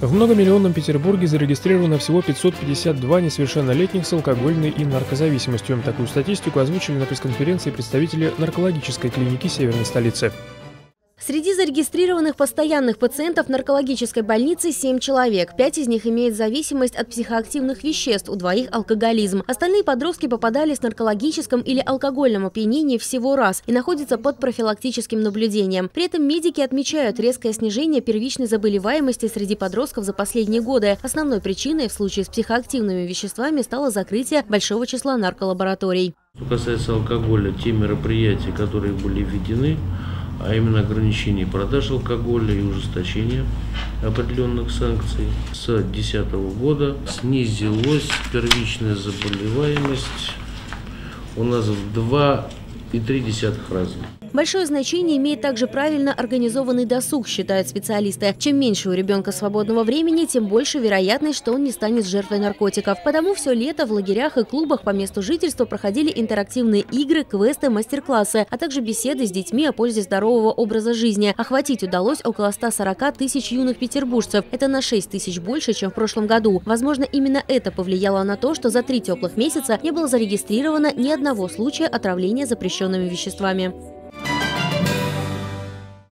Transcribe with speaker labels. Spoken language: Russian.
Speaker 1: В многомиллионном Петербурге зарегистрировано всего 552 несовершеннолетних с алкогольной и наркозависимостью. Такую статистику озвучили на пресс-конференции представители наркологической клиники северной столицы.
Speaker 2: Среди зарегистрированных постоянных пациентов наркологической больницы 7 человек. Пять из них имеют зависимость от психоактивных веществ, у двоих – алкоголизм. Остальные подростки попадали с наркологическим или алкогольным опьянением всего раз и находятся под профилактическим наблюдением. При этом медики отмечают резкое снижение первичной заболеваемости среди подростков за последние годы. Основной причиной в случае с психоактивными веществами стало закрытие большого числа нарколабораторий.
Speaker 3: Что касается алкоголя, те мероприятия, которые были введены, а именно ограничение продаж алкоголя и ужесточение определенных санкций. С 2010 года снизилась первичная заболеваемость у нас в 2,3 раза.
Speaker 2: Большое значение имеет также правильно организованный досуг, считают специалисты. Чем меньше у ребенка свободного времени, тем больше вероятность, что он не станет жертвой наркотиков. Потому все лето в лагерях и клубах по месту жительства проходили интерактивные игры, квесты, мастер-классы, а также беседы с детьми о пользе здорового образа жизни. Охватить удалось около 140 тысяч юных петербуржцев. Это на 6 тысяч больше, чем в прошлом году. Возможно, именно это повлияло на то, что за три теплых месяца не было зарегистрировано ни одного случая отравления запрещенными веществами.